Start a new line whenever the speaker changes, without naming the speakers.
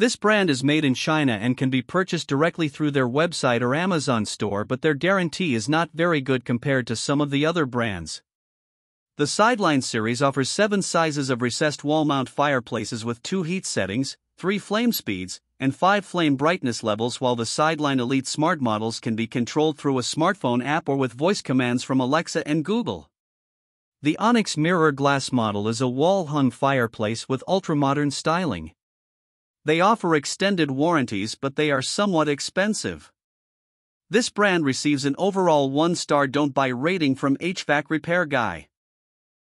This brand is made in China and can be purchased directly through their website or Amazon store, but their guarantee is not very good compared to some of the other brands. The Sideline series offers seven sizes of recessed wall mount fireplaces with two heat settings, three flame speeds, and five flame brightness levels, while the Sideline Elite Smart models can be controlled through a smartphone app or with voice commands from Alexa and Google. The Onyx Mirror Glass model is a wall hung fireplace with ultra-modern styling. They offer extended warranties, but they are somewhat expensive. This brand receives an overall 1 star don't buy rating from HVAC Repair Guy.